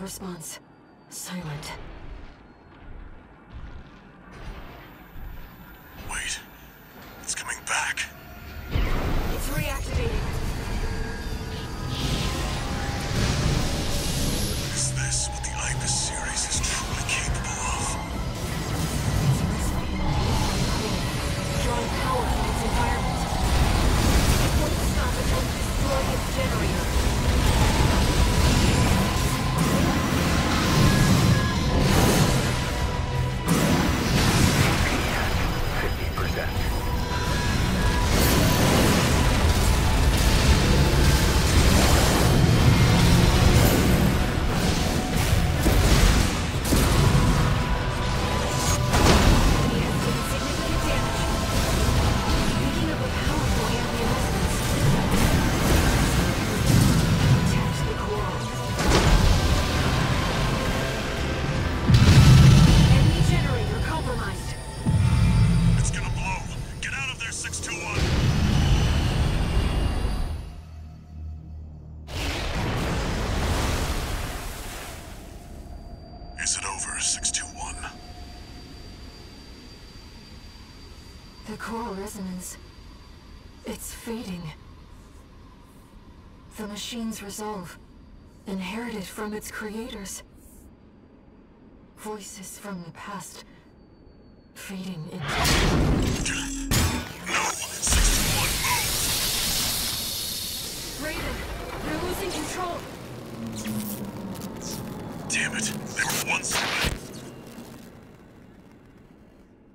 response. Silent. Is it over, 621? The core resonance. It's fading. The machine's resolve, inherited from its creators. Voices from the past, fading into... Raiden, you're losing control! Damn it, they were once away.